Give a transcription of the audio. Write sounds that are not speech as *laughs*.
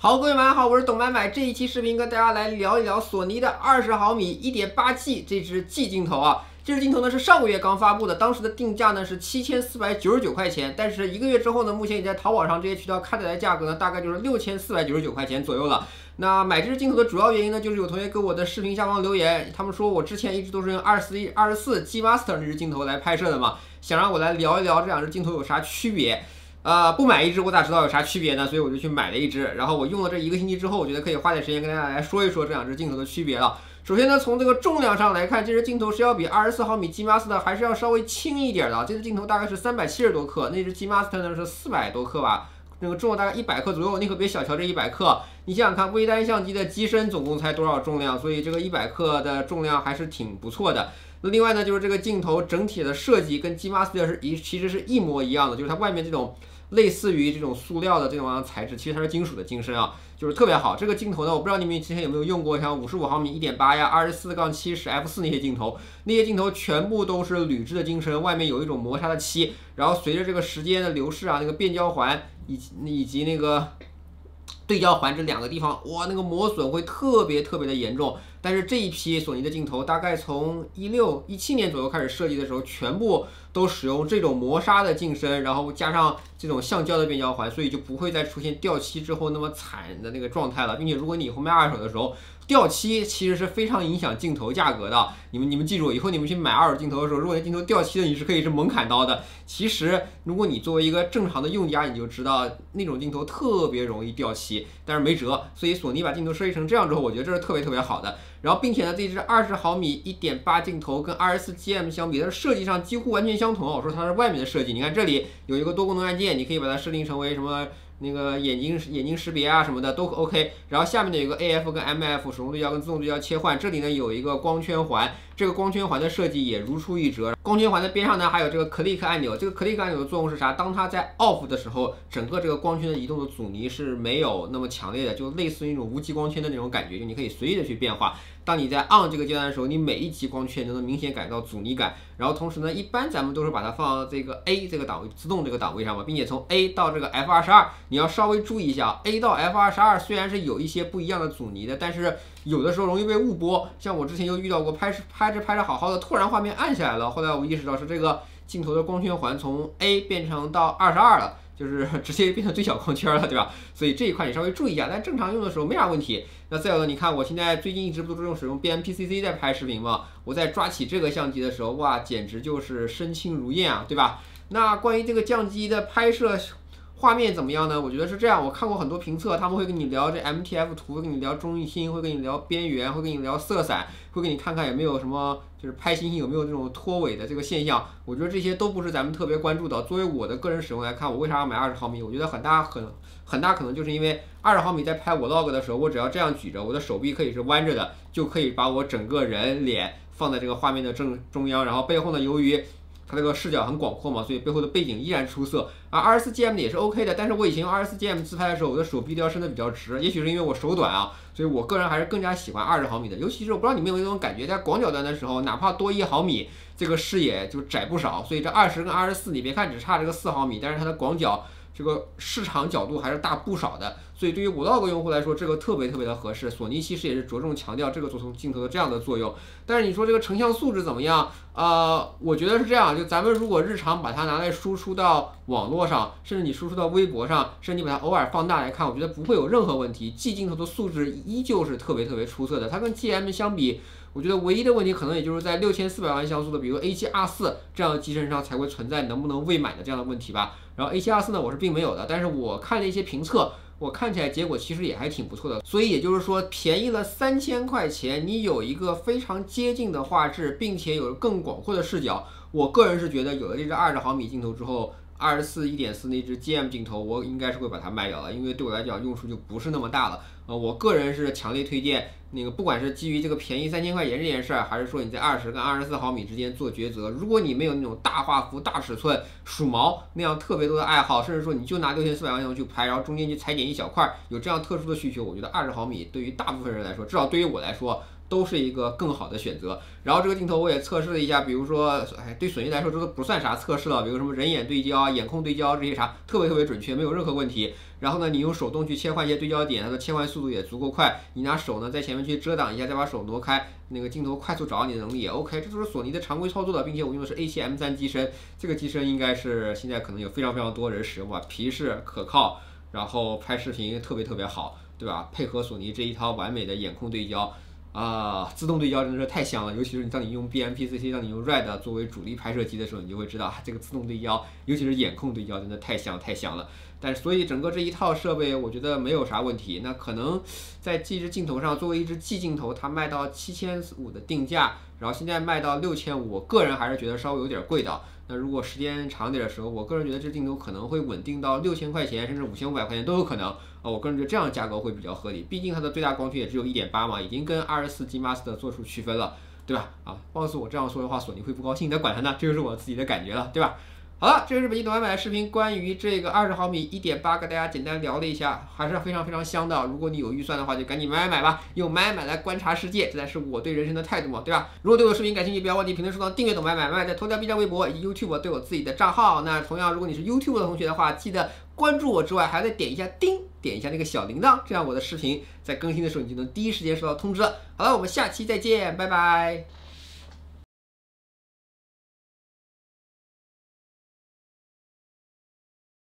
好，各位晚上好，我是董买买。这一期视频跟大家来聊一聊索尼的二十毫米一点八 G 这支 G 镜头啊。这支镜头呢是上个月刚发布的，当时的定价呢是七千四百九十九块钱，但是一个月之后呢，目前也在淘宝上这些渠道看起来价格呢，大概就是六千四百九十九块钱左右了。那买这支镜头的主要原因呢，就是有同学给我的视频下方留言，他们说我之前一直都是用二四一二十四 G Master 这支镜头来拍摄的嘛，想让我来聊一聊这两支镜头有啥区别。呃，不买一支我咋知道有啥区别呢？所以我就去买了一支，然后我用了这一个星期之后，我觉得可以花点时间跟大家来说一说这两支镜头的区别了。首先呢，从这个重量上来看，这支镜头是要比二十四毫米 G Master 还是要稍微轻一点的。这支镜头大概是三百七十多克，那支 G Master 呢是四百多克吧，那个重了大概一百克左右。你可别小瞧这一百克，你想想看，微单相机的机身总共才多少重量？所以这个一百克的重量还是挺不错的。那另外呢，就是这个镜头整体的设计跟 G Master 是一其实是一模一样的，就是它外面这种。类似于这种塑料的这种材质，其实它是金属的金身啊，就是特别好。这个镜头呢，我不知道你们之前有没有用过，像五十五毫米一点八呀、二十四杠七十 f 四那些镜头，那些镜头全部都是铝制的金身，外面有一种磨砂的漆，然后随着这个时间的流逝啊，那个变焦环以及以及那个。对焦环这两个地方，哇，那个磨损会特别特别的严重。但是这一批索尼的镜头，大概从一六一七年左右开始设计的时候，全部都使用这种磨砂的镜身，然后加上这种橡胶的变焦环，所以就不会再出现掉漆之后那么惨的那个状态了。并且如果你以后卖二手的时候，掉漆其实是非常影响镜头价格的。你们你们记住，以后你们去买二手镜头的时候，如果那镜头掉漆了，你是可以是猛砍刀的。其实，如果你作为一个正常的用家，你就知道那种镜头特别容易掉漆，但是没辙。所以索尼把镜头设计成这样之后，我觉得这是特别特别好的。然后，并且呢，这支二十毫米一点八镜头跟二十四 GM 相比，它的设计上几乎完全相同。我说它是外面的设计，你看这里有一个多功能按键，你可以把它设定成为什么？那个眼睛眼睛识别啊什么的都 OK，然后下面呢有个 AF 跟 MF 手动对焦跟自动对焦切换，这里呢有一个光圈环，这个光圈环的设计也如出一辙。光圈环的边上呢还有这个 Click 按钮，这个 Click 按钮的作用是啥？当它在 Off 的时候，整个这个光圈的移动的阻尼是没有那么强烈的，就类似于一种无极光圈的那种感觉，就你可以随意的去变化。当你在 On 这个阶段的时候，你每一级光圈都能明显感到阻尼感。然后同时呢，一般咱们都是把它放到这个 A 这个档位，自动这个档位上嘛，并且从 A 到这个 F 二十二，你要稍微注意一下，A 到 F 二十二虽然是有一些不一样的阻尼的，但是有的时候容易被误拨。像我之前就遇到过，拍拍着拍着好好的，突然画面暗下来了，后来我意识到是这个镜头的光圈环从 A 变成到二十二了。就是 *laughs* 直接变成最小光圈了，对吧？所以这一块你稍微注意一下，但正常用的时候没啥问题。那再有呢，你看我现在最近一直不都是用使用 BMPCC 在拍视频吗？我在抓起这个相机的时候，哇，简直就是身轻如燕啊，对吧？那关于这个相机的拍摄。画面怎么样呢？我觉得是这样。我看过很多评测，他们会跟你聊这 MTF 图，会跟你聊中性，会跟你聊边缘，会跟你聊色彩，会跟你看看有没有什么就是拍星星有没有这种脱尾的这个现象。我觉得这些都不是咱们特别关注的。作为我的个人使用来看，我为啥要买二十毫米？我觉得很大很很大可能就是因为二十毫米在拍 Vlog 的时候，我只要这样举着，我的手臂可以是弯着的，就可以把我整个人脸放在这个画面的正中央，然后背后呢，由于它这个视角很广阔嘛，所以背后的背景依然出色。啊二十四 GM 也是 OK 的，但是我以前用二十四 GM 自拍的时候，我的手臂都要伸得比较直，也许是因为我手短啊，所以我个人还是更加喜欢二十毫米的。尤其是我不知道你们有没有那种感觉，在广角端的时候，哪怕多一毫米，这个视野就窄不少。所以这二十跟二十四，你别看只差这个四毫米，但是它的广角。这个市场角度还是大不少的，所以对于 Vlog 用户来说，这个特别特别的合适。索尼其实也是着重强调这个做成镜头的这样的作用。但是你说这个成像素质怎么样？呃，我觉得是这样，就咱们如果日常把它拿来输出到网络上，甚至你输出到微博上，甚至你把它偶尔放大来看，我觉得不会有任何问题。G 镜头的素质依旧是特别特别出色的。它跟 GM 相比，我觉得唯一的问题可能也就是在六千四百万像素的，比如 A7R4 这样的机身上才会存在能不能未满的这样的问题吧。然后 A7R4 呢，我是并没有的，但是我看了一些评测，我看起来结果其实也还挺不错的。所以也就是说，便宜了三千块钱，你有一个非常接近的画质，并且有更广阔的视角。我个人是觉得，有了这支二十毫米镜头之后。二十四一点四那支 GM 镜头，我应该是会把它卖掉了，因为对我来讲用处就不是那么大了。呃，我个人是强烈推荐那个，不管是基于这个便宜三千块钱这件事儿，还是说你在二十跟二十四毫米之间做抉择，如果你没有那种大画幅、大尺寸、数毛那样特别多的爱好，甚至说你就拿六千四百万像素去拍，然后中间去裁剪一小块，有这样特殊的需求，我觉得二十毫米对于大部分人来说，至少对于我来说。都是一个更好的选择。然后这个镜头我也测试了一下，比如说，哎，对索尼来说这都不算啥测试了，比如什么人眼对焦啊、眼控对焦这些啥，特别特别准确，没有任何问题。然后呢，你用手动去切换一些对焦点，它的切换速度也足够快。你拿手呢在前面去遮挡一下，再把手挪开，那个镜头快速找你的能力也 OK。这都是索尼的常规操作的，并且我用的是 A7M3 机身，这个机身应该是现在可能有非常非常多人使用吧，皮实可靠，然后拍视频特别特别好，对吧？配合索尼这一套完美的眼控对焦。啊，自动对焦真的是太香了，尤其是你当你用 BMPCC，当你用 RED 作为主力拍摄机的时候，你就会知道这个自动对焦，尤其是眼控对焦，真的太香太香了。但是，所以整个这一套设备，我觉得没有啥问题。那可能在这支镜头上，作为一支 G 镜头，它卖到七千五的定价，然后现在卖到六千五，我个人还是觉得稍微有点贵的。那如果时间长点的时候，我个人觉得这镜头可能会稳定到六千块钱，甚至五千五百块钱都有可能。啊，我个人觉得这样的价格会比较合理，毕竟它的最大光圈也只有一点八嘛，已经跟二十四 G Master 做出区分了，对吧？啊，貌似我这样说的话，索尼会不高兴，那管他呢，这就是我自己的感觉了，对吧？好了，这是本期懂买买视频，关于这个二十毫米一点八，跟大家简单聊了一下，还是非常非常香的。如果你有预算的话，就赶紧买买买吧，用买买来观察世界，这才是我对人生的态度嘛，对吧？如果对我视频感兴趣，不要忘记评论收藏、订阅懂买买买，在头条、B 站、微博以及 YouTube 都有自己的账号。那同样，如果你是 YouTube 的同学的话，记得关注我之外，还得点一下叮，点一下那个小铃铛，这样我的视频在更新的时候，你就能第一时间收到通知了。好了，我们下期再见，拜拜。